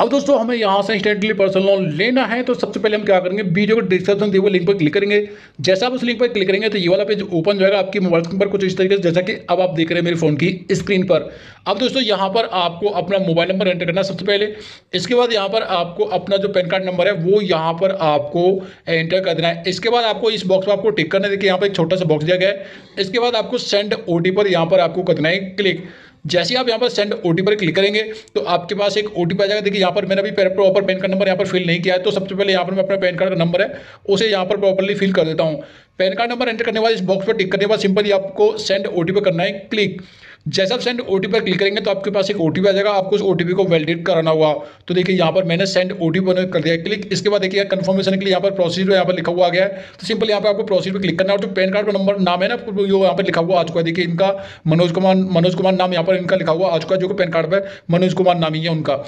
अब दोस्तों, हमें यहाँ से इंस्टेंटली पर्सनल लोन लेना है तो सबसे पहले हम क्या करेंगे? वीडियो को डिस्क्रिप्शन दिए हुए लिंक पर क्लिक करेंगे। जैसा आप उस लिंक पर क्लिक करेंगे तो ये वाला पेज ओपन जाएगा आपके मोबाइल स्क्रीन पर कुछ इस तरीके से, जैसा कि अब आप देख रहे हैं मेरे फ़ोन की स्क्रीन पर। अब दोस्तों, यहाँ पर आपको अपना मोबाइल नंबर एंटर करना है सबसे पहले। इसके बाद यहाँ पर आपको अपना जो पैन कार्ड नंबर है, वो यहाँ पर आपको एंटर कर देना है। इसके बाद आपको इस बॉक्स पर आपको टिक करना देखिए, यहाँ पर एक छोटा सा बॉक्स दिया गया है। इसके बाद आपको सेंड ओ पर यहाँ पर आपको करना है क्लिक जैसे आप यहाँ पर सेंड ओ पर क्लिक करेंगे तो आपके पास एक ओटीपी आ जाएगा। देखिए, यहाँ पर मैंने भी प्रॉपर पैन कार्ड नंबर यहाँ पर फिल नहीं किया है तो सबसे पहले यहाँ पर मैं अपना पैन कार्ड का नंबर है, उसे यहाँ पर प्रॉपरली फिल कर देता हूँ। पैन कार्ड नंबर एंटर करने के बाद इस बॉक्स पर टिक करने के बाद सिंपली आपको सेंड ओ पर करना है क्लिक जैसा आप सेंड ओ पर क्लिक करेंगे तो आपके पास एक ओ आ जाएगा आपको उस ओटीपी को वैलिडेट कराना होगा तो देखिए यहाँ पर मैंने सेंड ओ टी कर दिया क्लिक इसके बाद देखिए कन्फर्मेशन के लिए यहाँ पर प्रोसीजर यहाँ पर लिखा हुआ गया है तो सिंपल यहाँ पर आपको प्रोसीजर पर क्लिक करना है और जो पैन कार्ड का नंबर नाम है ना जो यहाँ पर लिखा हुआ आ चुका है देखिए इनका मनोज कुमार मनोज कुमार नाम यहाँ पर इनका लिखा हुआ आ चुका है जो कि पैन कार्ड पर मनोज कुमार नाम ही है उनका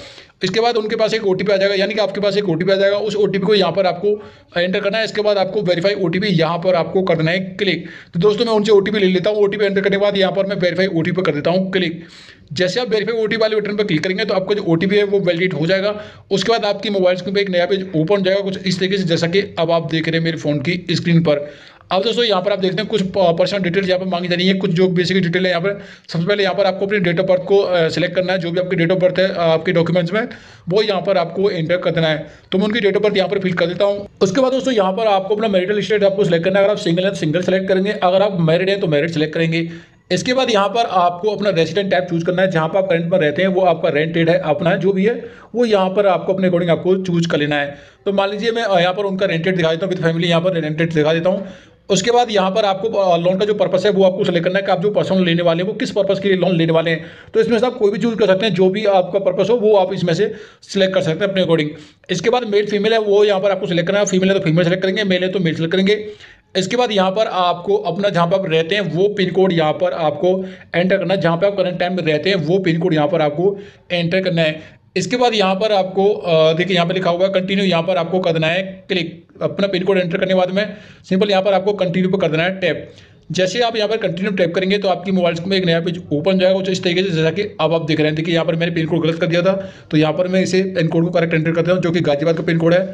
इसके बाद उनके पास एक ओटीपी आ जाएगा यानी कि आपके पास एक ओ आ जाएगा उस ओटीपी को यहाँ पर आपको एंटर करना है इसके बाद आपको वेरीफाई ओ टी यहाँ पर आपको करना है क्लिक तो दोस्तों मैं उनसे ओटीपी ले लेता हूँ ओ एंटर करने के बाद यहाँ पर मैं वेरीफाई ओ पर कर देता हूँ क्लिक जैसे आप वेरीफाई ओ वाले बटन पर क्लिक करेंगे तो आपका जो ओ है वो वैलिडेट हो जाएगा। उसके बाद आपकी मोबाइल स्क्रीन पर एक नया पेज ओपन हो जाएगा कुछ इस तरीके से, जैसा कि अब आप देख रहे हैं मेरे फ़ोन की स्क्रीन पर। अब दोस्तों, यहाँ पर आप देखते हैं कुछ पर्सनल डिटेल्स यहाँ पर मांगी जा रही है। कुछ जो बेसिक डिटेल है यहाँ पर, सबसे पहले यहाँ पर आपको अपनी डेट ऑफ़ बर्थ को सिलेक्ट करना है, जो भी आपकी डेट ऑफ़ बर्थ है आपके डॉक्यूमेंट्स में, वो यहाँ पर आपको एंटर कर देना है। तो मैं उनकी डेट ऑफ़ बर्थ यहाँ पर फिल कर देता हूँ। उसके बाद दोस्तों, यहाँ पर आपको अपना मेरिटल स्टेट आपको सिलेक्ट करना है। अगर आप सिंगल है तो सिंगल सेलेक्ट करेंगे। अगर आप मैरिड हैं तो मैरिड सेलेक्ट करेंगे। इसके बाद यहाँ पर आपको अपना रेसिडेंट टाइप चूज़ करना है। जहाँ पर आप करंट में रहते हैं, वो आपका रेंटेड है, अपना जो भी है, वो यहाँ पर आपको अपने अकॉर्डिंग आपको चूज़ कर लेना है। तो मान लीजिए मैं यहाँ पर उनका रेंटेड दिखा देता हूँ विद फैमिली यहाँ पर रेंटेड दिखा देता हूँ। उसके बाद यहाँ पर आपको लोन का जो पर्पस है, वो आपको सेलेक्ट करना है कि आप जो पर्सन लेने वाले हैं, वो किस पर्पस के लिए लोन लेने वाले हैं। तो इसमें से आप कोई भी चूज़ कर सकते हैं, जो भी आपका पर्पस हो, वो आप इसमें से सिलेक्ट कर सकते हैं अपने अकॉर्डिंग इसके बाद मेल फीमेल है, वो यहाँ पर आपको सिलेक्ट करना है। फीमेल है तो फीमेल सेलेक्ट करेंगे मेल है तो मेल सेलेक्ट करेंगे। इसके बाद यहाँ पर आपको अपना जहाँ पर आप रहते हैं, वो पिन कोड यहाँ पर आपको एंटर करना है। जहाँ पर आप करंट टाइम में रहते हैं, वो पिन कोड यहाँ पर आपको एंटर करना है। इसके बाद यहाँ पर आपको देखिए यहाँ पर लिखा हुआ है कंटिन्यू यहाँ पर आपको करना है क्लिक अपना पिन कोड एंटर करने के बाद में सिंपल यहाँ पर आपको कंटिन्यू पर कर देना है टैप जैसे आप यहाँ पर कंटिन्यू टाइप करेंगे तो आपकी मोबाइल में एक नया पेज ओपन जाएगा कुछ इस तरीके से, जैसा कि अब आप देख रहे हैं। देखिए, यहाँ पर मैंने पिन कोड गलत कर दिया था। तो यहाँ पर मैं इसे पिन कोड को करेक्ट एंटर करता हूँ, जो कि गाजियाबाद का पिन कोड है।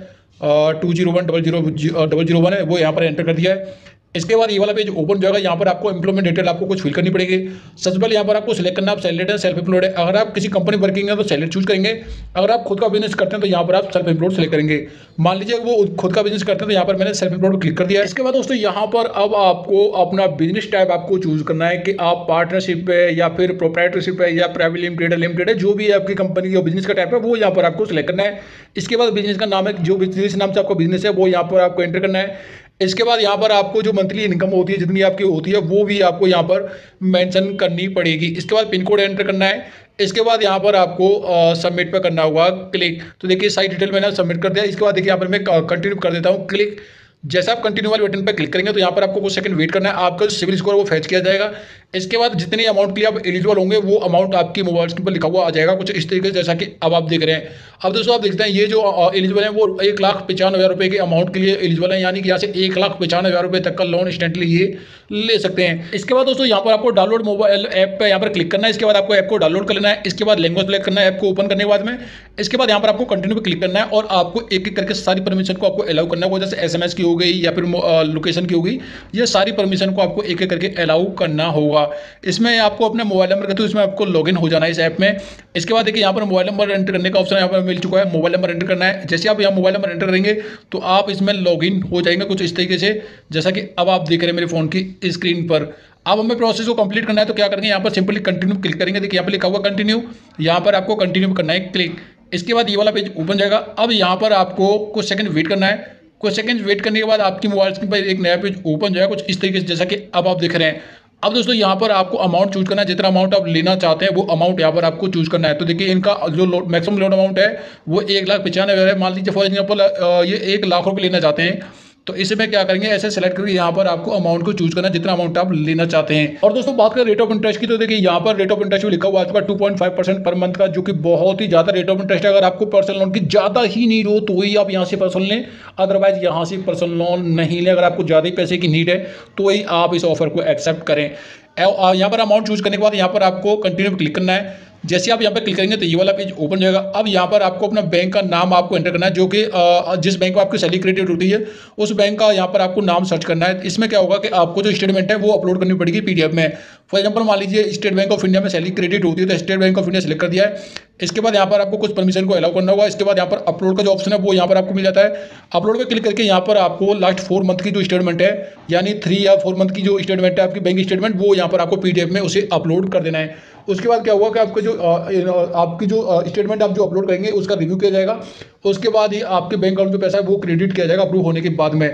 Two zero one double zero double zero one है, वो यहाँ पर एंटर कर दिया है। इसके बाद ये वाला पेज ओपन हो जाएगा। यहाँ पर आपको इंप्लॉयमेंट डिटेल आपको कुछ फिल करनी पड़ेगी। सबसे पहले यहाँ पर आपको सिलेक्ट करना आप सैलरी है सेल्फ एम्प्लॉयड है। अगर आप किसी कंपनी वर्किंग है तो सैलरी चूज़ करेंगे। अगर आप खुद का बिज़नेस करते हैं तो यहाँ पर आप सेल्फ एम्प्लॉयड सेलेक्ट करेंगे। मान लीजिए वो खुद का बिज़नेस करते हैं तो यहाँ पर मैंने सेल्फ एम्प्लॉयड क्लिक कर दिया इसके बाद दोस्तों, यहाँ पर अब आपको अपना बिज़नेस टाइप आपको चूज़ करना है कि आप पार्टनरशिप है या फिर प्रोप्राइटरशिप है या प्राइवेट लिमिटेड लिमिटेड है। जो भी आपकी कंपनी या बिज़नेस का टाइप है, वो यहाँ पर आपको सिलेक्ट करना है। इसके बाद बिज़नेस का नाम है, जो बिज़नेस नाम से आपका बिज़नेस है, वो यहाँ पर आपको एंटर करना है। इसके बाद यहाँ पर आपको जो मंथली इनकम होती है, जितनी आपकी होती है, वो भी आपको यहाँ पर मेंशन करनी पड़ेगी। इसके बाद पिन कोड एंटर करना है। इसके बाद यहाँ पर आपको सबमिट पर करना होगा क्लिक तो देखिए सारी डिटेल मैंने सबमिट कर दिया। इसके बाद देखिए, यहाँ पर मैं कंटिन्यू कर देता हूँ क्लिक जैसे आप कंटिन्यू वाले बटन पर क्लिक करेंगे तो यहाँ पर आपको कुछ सेकंड वेट करना है। आपका जो सिविल स्कोर वो फैच किया जाएगा। इसके बाद जितनी अमाउंट के लिए आप एलिजिबल होंगे, वो अमाउंट आपकी मोबाइल स्क्रीन पर लिखा हुआ आ जाएगा कुछ इस तरीके से, जैसा कि अब आप देख रहे हैं। अब दोस्तों, आप देखते हैं, ये जो एलिजिबल है, वो एक लाख पचानवे हज़ार रुपये के अमाउंट के लिए एलिजिबल है, यानी कि यहाँ से एक लाख पचानवे हज़ार रुपये तक का लोन इंस्टेंटली ये ले सकते हैं। इसके बाद दोस्तों, यहाँ पर आपको डाउनलोड मोबाइल ऐप पर यहाँ पर क्लिक करना है। इसके बाद आपको ऐप को डाउनलोड कर लेना है। इसके बाद लैंग्वेज सेलेक्ट करना है ऐप को ओपन करने के बाद में। इसके बाद यहाँ पर आपको कंटिन्यू पर क्लिक करना है और आपको एक एक करके सारी परमिशन को आपको अलाउ करना होगा, जैसे एसएमएस की हो गई या फिर लोकेशन की होगी ये सारी परमिशन को आपको एक एक करके अलाउ करना होगा। इसमें आपको अपने मोबाइल नंबर का तो इसमें आपको लॉगिन हो जाना है इस ऐप में। इसके बाद देखिए, यहाँ पर मोबाइल नंबर एंटर करने का ऑप्शन यहाँ पर मिल चुका है। मोबाइल नंबर एंटर करना है। जैसे आप यहाँ मोबाइल नंबर एंटर करेंगे तो आप इसमें लॉगिन हो जाएँगे कुछ इस तरीके से। जैसा कि अब आप देख रहे हैं मेरे फ़ोन की स्क्रीन पर। अब हमें प्रोसेस को कंप्लीट करना है तो क्या करेंगे, यहाँ पर सिंपली कंटिन्यू क्लिक करेंगे। देखिए, यहाँ पर लिखा हुआ कंटिन्यू यहाँ पर आपको कंटिन्यू करना है क्लिक इसके बाद ये वाला पेज ओपन जाएगा। अब यहाँ पर आपको कुछ सेकंड वेट करना है। कुछ सेकंड वेट करने के बाद आपकी मोबाइल स्क्रीन पर एक नया पेज ओपन जाएगा कुछ इस तरीके से, जैसा कि अब आप देख रहे हैं। अब दोस्तों, यहाँ पर आपको अमाउंट चूज़ करना है। जितना अमाउंट आप लेना चाहते हैं, वो अमाउंट यहाँ पर आपको चूज़ करना है। तो देखिए, इनका जो मैक्सिमम लोन अमाउंट है, वो एक लाख पचानवे है। मान लीजिए फॉर एग्ज़ाम्पल ये एक लाख रुपये लेना चाहते हैं। तो इसमें क्या करेंगे? ऐसे सेलेक्ट करके यहाँ पर आपको अमाउंट को चूज़ करना, जितना अमाउंट आप लेना चाहते हैं। और दोस्तों, बात करें रेट ऑफ़ इंटरेस्ट की तो देखिए, यहाँ पर रेट ऑफ़ इंटरेस्ट भी लिखा हुआ है two point five percent per month का, जो कि बहुत ही ज़्यादा रेट ऑफ़ इंटरेस्ट है। अगर आपको पर्सनल लोन की ज़्यादा ही नीड हो तो ही आप यहाँ से पर्सनल लें। अदरवाइज़ यहाँ से पर्सनल लोन नहीं लें। अगर आपको ज़्यादा ही पैसे की नीड है तो ही आप इस ऑफ़र को एक्सेप्ट करें। यहाँ पर अमाउंट चूज़ करने के बाद, यहाँ पर आपको कंटिन्यू क्लिक करना है। जैसे आप यहाँ पर क्लिक करेंगे तो ये वाला पेज ओपन जाएगा। अब यहाँ पर आपको अपना बैंक का नाम आपको एंटर करना है, जो कि जिस बैंक में आपकी सैलरी क्रेडिट होती है, उस बैंक का यहाँ पर आपको नाम सर्च करना है। इसमें क्या होगा कि आपको जो स्टेटमेंट है, वो अपलोड करनी पड़ेगी पीडीएफ में। फॉर एग्ज़ाम्पल मान लीजिए स्टेट बैंक ऑफ़ इंडिया में सैलरी क्रेडिट होती है तो State Bank of India select कर दिया है। इसके बाद यहाँ पर आपको कुछ परमिशन को अलाउ करना होगा। इसके बाद यहाँ पर अपलोड का जो ऑप्शन है, वो यहाँ पर आपको मिल जाता है। अपलोड पर क्लिक करके यहाँ पर आपको लास्ट फोर मंथ की जो स्टेटमेंट है, यानी थ्री या फोर मंथ की जो स्टेटमेंट है, आपकी बैंक स्टेटमेंट वो यहाँ पर आपको पीडीएफ में उसे अपलोड कर देना है। उसके बाद क्या हुआ कि आपके जो आपकी जो स्टेटमेंट आप जो अपलोड करेंगे, उसका रिव्यू किया जाएगा। उसके बाद ही आपके बैंक अकाउंट जो पैसा है, वो क्रेडिट किया जाएगा अप्रूव होने के बाद में।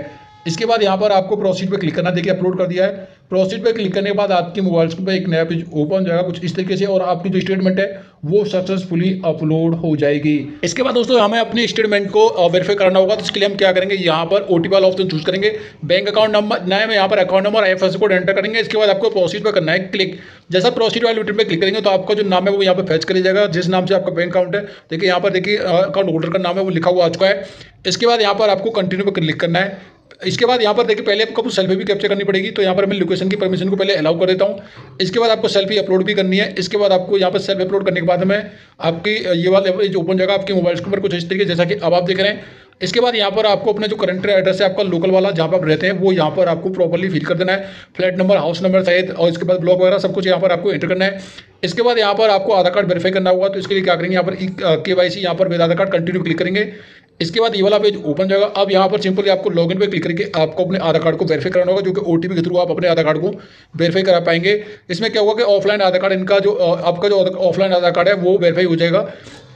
इसके बाद यहाँ पर आपको प्रोसीड पे क्लिक करना देखिए अपलोड कर दिया है। प्रोसीड पे क्लिक करने के बाद आपके मोबाइल पर एक नया पेज ओपन हो जाएगा कुछ इस तरीके से और आपकी जो स्टेटमेंट है, वो सक्सेसफुली अपलोड हो जाएगी। इसके बाद दोस्तों, हमें अपने स्टेटमेंट को वेरीफाई करना होगा। तो इसके लिए हम क्या करेंगे? यहाँ पर ओटीपी वाला ऑप्शन चूज़ करेंगे। बैंक अकाउंट नंबर नए में यहाँ पर अकाउंट नंबर आई कोड एंटर करेंगे। इसके बाद आपको प्रोसीड पर करना है क्लिक जैसा प्रोसीड वाले बटन पर क्लिक करेंगे तो आपका जो नाम है, वो यहाँ पर फैच कर जाएगा। जिस नाम से आपका बैंक अकाउंट है, देखिए यहाँ पर देखिए अकाउंट होल्डर का नाम है, वो लिखा हुआ आ चुका है। इसके बाद यहाँ पर आपको कंटिन्यू पर क्लिक करना है। इसके बाद यहाँ पर देखिए, पहले आपको सेल्फी भी कैप्चर करनी पड़ेगी तो यहाँ पर मैं लोकेशन की परमिशन को पहले अलाउ कर देता हूँ। इसके बाद आपको सेल्फी अपलोड भी करनी है। इसके बाद आपको यहाँ पर सेल्फी अपलोड करने के बाद में आपकी ये वाला जो ओपन जगह आपके मोबाइल के ऊपर कुछ इस तरीके, जैसा कि अब आप देख रहे हैं। इसके बाद यहाँ पर आपको अपना जो करंट एड्रेस है, आपका लोकल वाला, जहाँ पर आप रहते हैं, वो यहाँ पर आपको प्रॉपरली फिल कर देना है। फ्लैट नंबर हाउस नंबर सहित, और इसके बाद ब्लॉक वगैरह सब कुछ यहाँ पर आपको एंटर करना है। इसके बाद यहाँ पर आपको आधार कार्ड वेरीफाई करना होगा तो इसके लिए क्या करेंगे, यहाँ पर के वाई सी यहाँ पर आधार कार्ड कंटिन्यू क्लिक करेंगे। इसके बाद ये वाला पेज ओपन जाएगा। अब यहाँ पर सिंपली आपको लॉगिन पे क्लिक करके आपको अपने आधार कार्ड को वेरीफाई कराना होगा, जो कि ओ के थ्रू आप अपने आधार कार्ड को वेरीफाई करा पाएँगे। इसमें क्या होगा कि ऑफलाइन आधार कार्ड इनका जो आपका जो ऑफलाइन आधार कार्ड है, वो वेरीफाई हो जाएगा।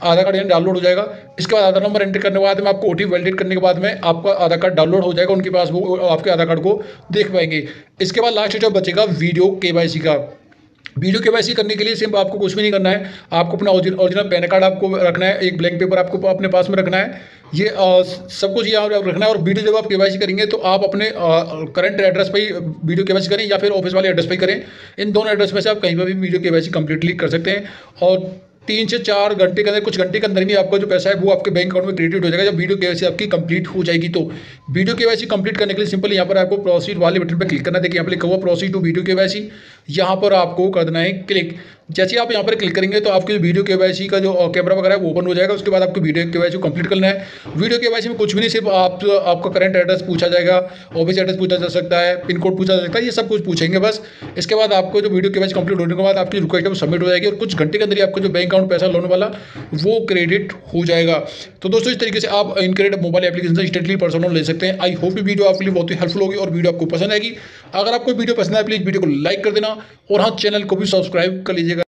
आधार कार्ड यानी डाउनलोड हो जाएगा। इसके बाद आधार नंबर एंटर करने के बाद में आपको ओ वैलिडेट करने के बाद में आपका आधार कार्ड डाउनलोड हो जाएगा, उनके पास वो, आपके आधार कार्ड को देख पाएँगे। इसके बाद लास्ट जो बचेगा वीडियो के का। वीडियो के करने के लिए सिर्फ़ आपको कुछ भी नहीं करना है। आपको अपना ओरिजिनल पैन कार्ड आपको रखना है एक ब्लैंक पेपर आपको अपने पास में रखना है। ये आ, सब कुछ यहाँ रखना है और वीडियो जब आप के करेंगे तो आप अपने करंट एड्रेस पर ही वीडियो के करें या फिर ऑफ़िस वाले एड्रेस पर करें। इन दोनों एड्रेस में से आप कहीं पर भी वीडियो के कंप्लीटली कर सकते हैं और तीन से चार घंटे के अंदर कुछ घंटे के अंदर ही आपका जो पैसा है वो आपके बैंक अकाउंट में क्रेडिट हो जाएगा। जब वीडियो के आपकी कंप्लीट हो जाएगी तो वीडियो के कंप्लीट करने के लिए सिंपल यहाँ पर आपको प्रोसीड वाले बटन पर क्लिक करना देखिए यहाँ पर लिखा हुआ प्रोसीड टू वीडियो के यहाँ पर आपको कर देना है क्लिक जैसे आप यहाँ पर क्लिक करेंगे तो आपकी वीडियो के वाई का जो कैमरा वगैरह है वो ओपन हो जाएगा। उसके बाद आपको वीडियो के कंप्लीट करना है। वीडियो के वाई में कुछ भी नहीं, सिर्फ़ आप, आपका करंट एड्रेस पूछा जाएगा ऑफ़िस एड्रेस पूछा जा सकता है पिन कोड पूछा जा सकता है, ये सब कुछ पूछेंगे बस। इसके बाद आपको जो वीडियो के वाई कंप्लीट होने के बाद आपकी रिक्वेस्ट सबमिट हो जाएगी और कुछ घंटे के अंदर ही आपका जो बैंक अकाउंट पैसा लोन वाला, वो क्रेडिट हो जाएगा। तो दोस्तों, इस तरीके से आप इनक्रेडिट मोबाइल एप्लीकेशन से इंस्टेंटली पर्सनल ले सकते हैं। आई होप ये वीडियो आपके लिए बहुत ही हेल्पफुल होगी और वीडियो आपको पसंद आएगी। अगर आपको वीडियो पसंद आए प्लीज़ वीडियो को लाइक कर देना और हाँ चैनल को भी सब्सक्राइब कर लीजिएगा।